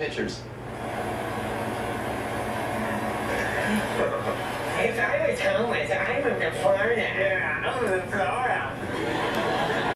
If I was Pitchers. I'd 嘅 to Florida。